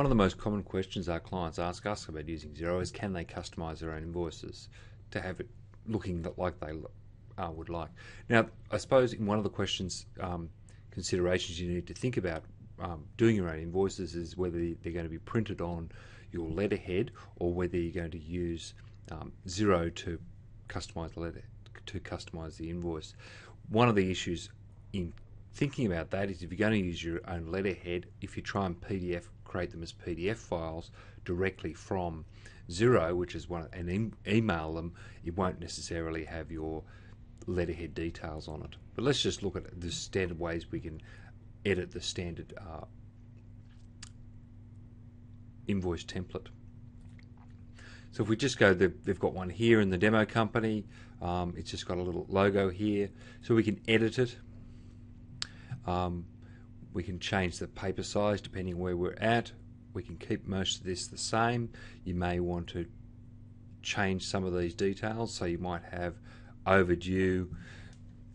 One of the most common questions our clients ask us about using Xero is can they customize their own invoices to have it looking like they uh, would like. Now, I suppose in one of the questions um, considerations you need to think about um, doing your own invoices is whether they're going to be printed on your letterhead or whether you're going to use um, Xero to customize the letter to customize the invoice. One of the issues in thinking about that is if you're going to use your own letterhead, if you try and PDF create them as PDF files directly from Xero, which is one, and email them, it won't necessarily have your letterhead details on it. But let's just look at the standard ways we can edit the standard uh, invoice template. So if we just go, they've got one here in the demo company. Um, it's just got a little logo here, so we can edit it. Um, we can change the paper size depending where we're at. We can keep most of this the same. You may want to change some of these details, so you might have overdue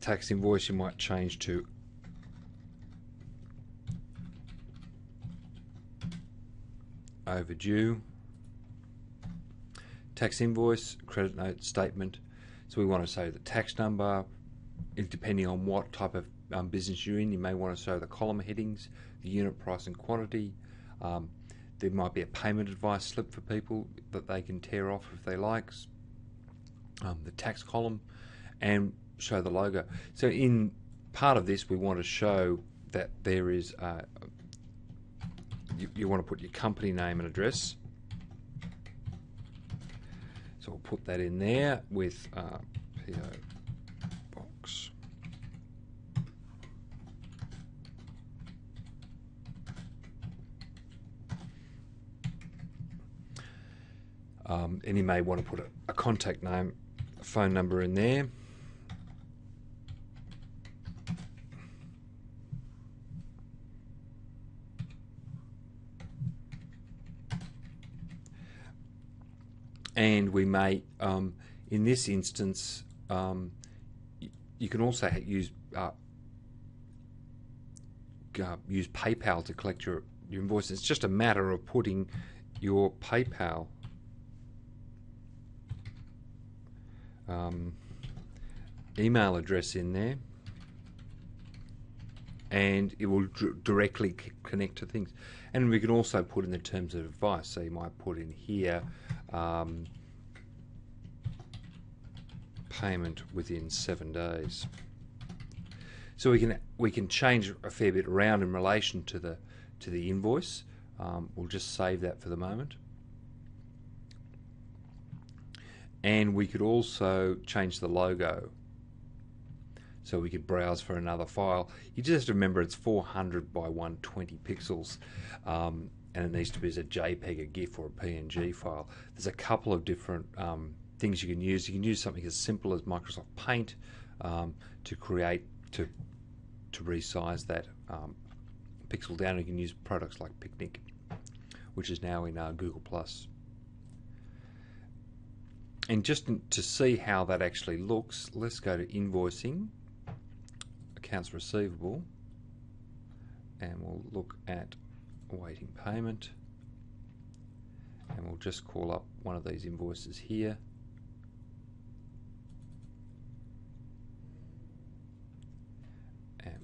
tax invoice. You might change to overdue, tax invoice, credit note, statement. So we want to say the tax number, depending on what type of um, business you're in, you may want to show the column headings, the unit price and quantity. Um, there might be a payment advice slip for people that they can tear off if they like, um, the tax column, and show the logo. So in part of this, we want to show that there is uh, you, you want to put your company name and address. So we'll put that in there with uh, PO Um, and you may want to put a, a contact name, a phone number in there. and we may, um, in this instance, um, you can also use uh, uh, use PayPal to collect your, your invoices. It's just a matter of putting your PayPal um, email address in there and it will directly connect to things. And we can also put in the terms of advice. So you might put in here um, payment within seven days. So we can we can change a fair bit around in relation to the to the invoice. Um, we'll just save that for the moment. And we could also change the logo. So we could browse for another file. You just remember it's 400 by 120 pixels. Um, and it needs to be as a JPEG, a GIF, or a PNG file. There's a couple of different um, things you can use. You can use something as simple as Microsoft Paint um, to create to to resize that um, pixel down. You can use products like Picnik, which is now in uh, Google Plus. And just to see how that actually looks, let's go to invoicing, accounts receivable, and we'll look at awaiting payment. And we'll just call up one of these invoices here. And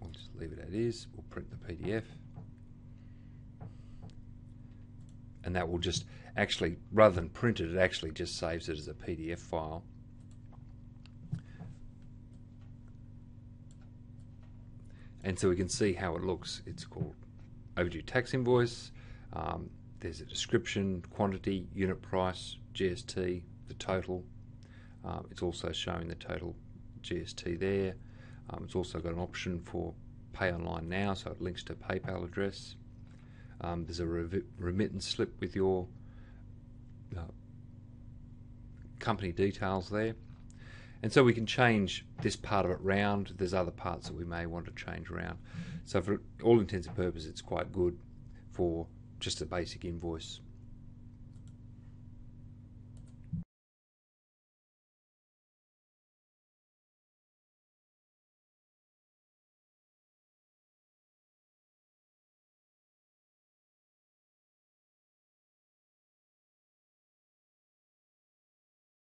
we'll just leave it as is. We'll print the PDF and that will just actually rather than print it it actually just saves it as a PDF file and so we can see how it looks. It's called overdue tax invoice. Um, there's a description, quantity, unit price, GST, the total. Um, it's also showing the total GST there. Um, it's also got an option for pay online now, so it links to PayPal address. Um, there's a remittance slip with your uh, company details there. And so we can change this part of it round. There's other parts that we may want to change around. So for all intents and purposes, it's quite good for just a basic invoice